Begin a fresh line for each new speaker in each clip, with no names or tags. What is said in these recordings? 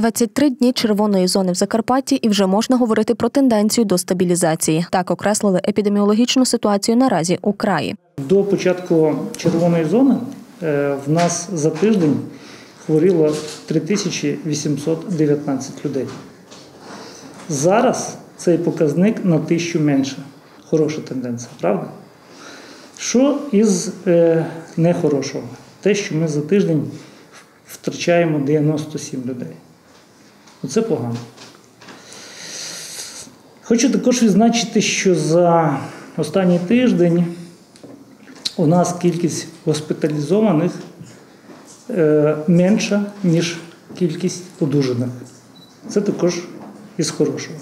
23 дні червоної зони в Закарпатті, і вже можна говорити про тенденцію до стабілізації. Так окреслили епідеміологічну ситуацію наразі у краї.
До початку червоної зони е, в нас за тиждень хворіло 3819 людей. Зараз цей показник на тисячу менше. Хороша тенденція, правда? Що із е, нехорошого? Те, що ми за тиждень втрачаємо 97 людей. Оце погано. Хочу також відзначити, що за останній тиждень у нас кількість госпіталізованих е, менша, ніж кількість одужаних. Це також із хорошого.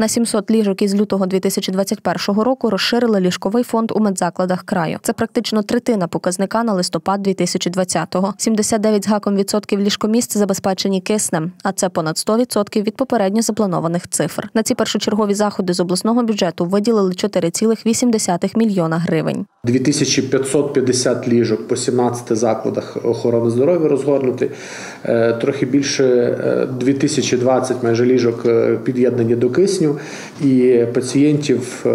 На 700 ліжок із лютого 2021 року розширили ліжковий фонд у медзакладах краю. Це практично третина показника на листопад 2020-го. 79 з гаком відсотків ліжкомісць забезпечені киснем, а це понад 100% від попередньо запланованих цифр. На ці першочергові заходи з обласного бюджету виділили 4,8 мільйона гривень.
2550 ліжок по 17 закладах охорони здоров'я розгорнути. Е, трохи більше е, 2020 майже ліжок е, під'єднані до кисню, і пацієнтів е,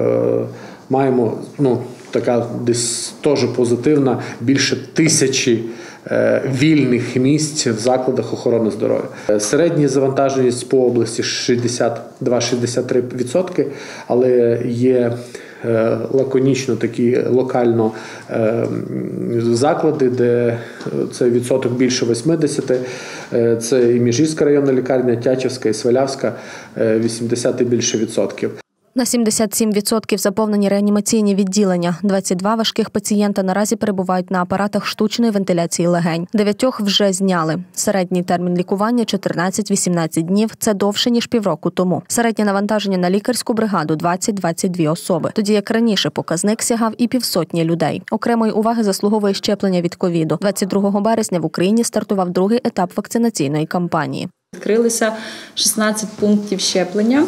маємо ну, така десь теж позитивна, більше тисячі. е, Вільних місць в закладах охорони здоров'я. Е, Середня завантаженість по області 62-63%, але є лаконічно такі локально е, заклади, де це відсоток більше 80. Е, Це і Міжівська районна лікарня, Тячівська і Свалявська, е, 80 і більше відсотків.
На 77% заповнені реанімаційні відділення. 22 важких пацієнта наразі перебувають на апаратах штучної вентиляції легень. Дев'ятьох вже зняли. Середній термін лікування 14-18 днів. Це довше ніж півроку тому. Середнє навантаження на лікарську бригаду 20-22 особи. Тоді як раніше показник сягав і півсотні людей. Окремої уваги заслуговує щеплення від ковіду. 22 березня в Україні стартував другий етап вакцинаційної кампанії.
Відкрилися 16 пунктів щеплення.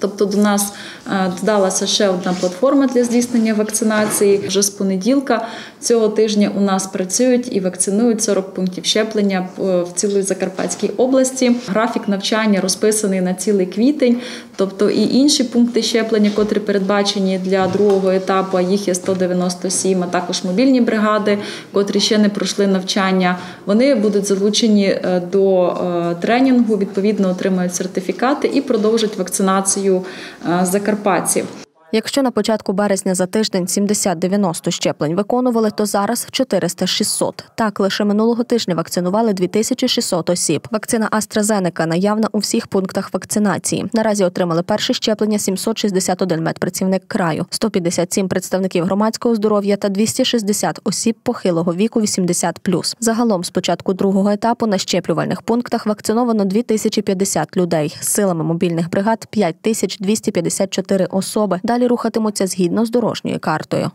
Тобто до нас е, додалася ще одна платформа для здійснення вакцинації. Вже з понеділка цього тижня у нас працюють і вакцинують 40 пунктів щеплення в в цілій Закарпатській області. Графік навчання розписаний на цілий квітень. Тобто і інші пункти щеплення, котрі передбачені для другого етапу, їх є 197, а також мобільні бригади, котрі ще не пройшли навчання. Вони будуть залучені е, до е, тренінгу, відповідно отримають сертифікати і продовжать вакцинацію е, закарпатців.
Якщо на початку березня за тиждень 70-90 щеплень виконували, то зараз 400-600. Так, лише минулого тижня вакцинували 2600 осіб. Вакцина AstraZeneca наявна у всіх пунктах вакцинації. Наразі отримали перше щеплення 761 медпрацівник краю, 157 представників громадського здоров'я та 260 осіб похилого віку 80+. Загалом з початку другого етапу на щеплювальних пунктах вакциновано 2050 людей. Силами мобільних бригад 5254 особи. Далі рухатимуться згідно з дорожньою картою.